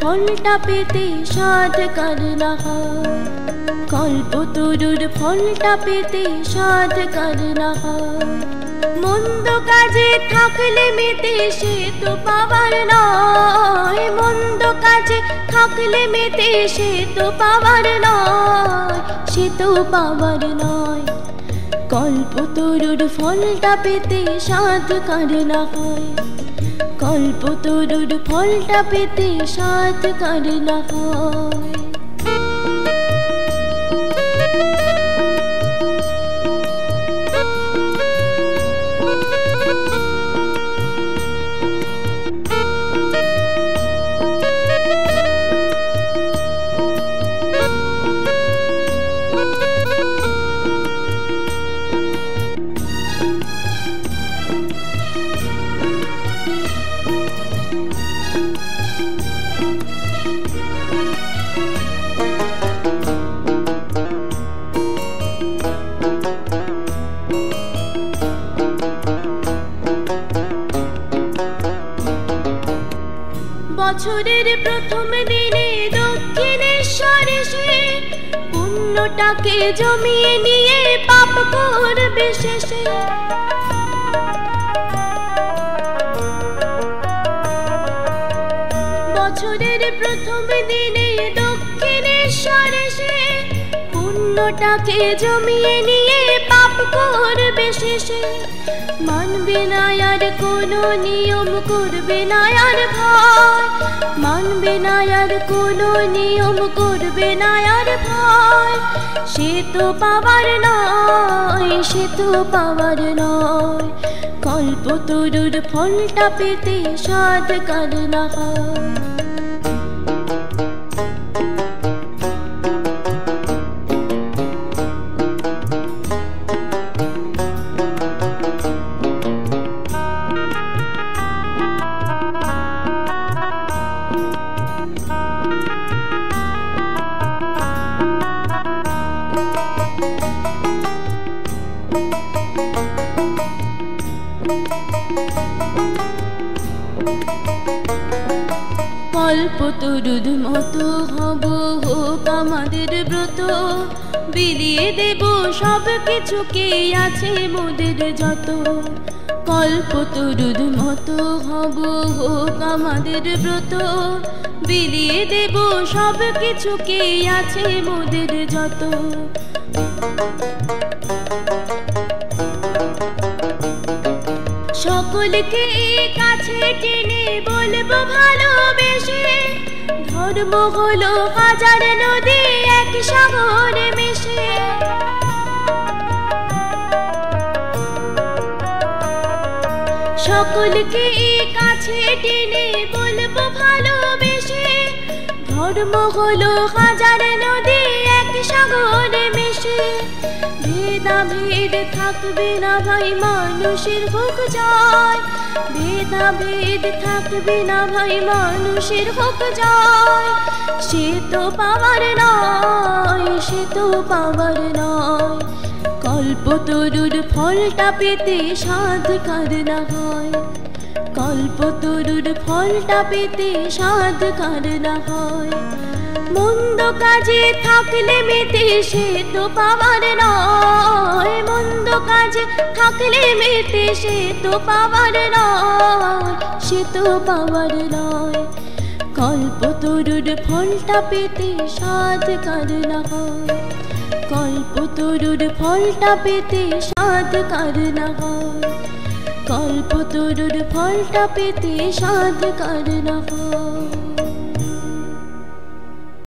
ফলটা পেতে সাধ কার কল্প তরুর ফলটা পেতে সাধ কার মন্দ কাজে থাকলে মেতে সে তো পাবার নয়। মন্দ কাজে থাকলে মেতে সে তো পাবার নয়। সে তো পাবার নয়। কল্প তরুর ফলটা পেতে সাধ কার না হয়? কল্প তরুর ফলটা পেতে সাত কার না হয় বছরের প্রথম দিনে দক্ষিণেশ্বরে সে পুণ্যটাকে জমিয়ে নিয়ে পাপ করবে শেষে। বছরের প্রথম দিনে দক্ষিণেশ্বরে সে পুণ্যটাকে জমিয়ে নিয়ে করবে শেষে মানবে না আর কোনো নিয়ম, করবে না আর ভয়। মানবে না আর কোনো নিয়ম, করবে না আর ভয়। সে তো পাওয়ার নয়, সে তো পাওয়ার নয়। কল্প তরুর ফলটা পেতে সাধ কার না হয়। কল্প তরুদ মতো হব হোক আমাদের ব্রত। বিলিয়ে দেব সব কিছুকে আছে মোদের যত। কল্প তরুদ মতো হব হোক আমাদের ব্রত। বিলিয়ে দেব সব কিছুকে আছে মোদের যত। সকলকে কাছে টেনে বলব ভালোবেসে। ধর্ম হলো হাজার নদী, এক সাগরে মিশে। সকলকে কাছে টেনে বলব ভালোবেসে। ধর্ম হলো হাজার নদী, এক সাগরে মিশে। ভেদাভেদ থাকবে না ভাই, মানুষের হোক যায়। ভেদাভেদ থাকবে না ভাই, মানুষের হোক যায়। সে তো পাওয়ার নয়, সে তো পাওয়ার নয়। কল্প তরুর ফলটা পেতে সাধ কার না হয়? কল্প তরুর ফলটা পেতে সাধ কার না হয়? মন্দ কাজে থাকলে মেতে সে তো পাওয়ার নয়। কাজে থাকলে মেতে সে তো পাওয়ার নয়, সে তো পাওয়ার নয়। কল্প তরুর ফলটা পেতে সাধ কার না হয়? কল্প তরুর ফলটা পেতে সাধ কার না হয়? কল্প তরুর ফলটা পেতে সাধ কার না হয়?